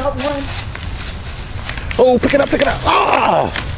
got one. Oh, pick it up, pick it up. Ah!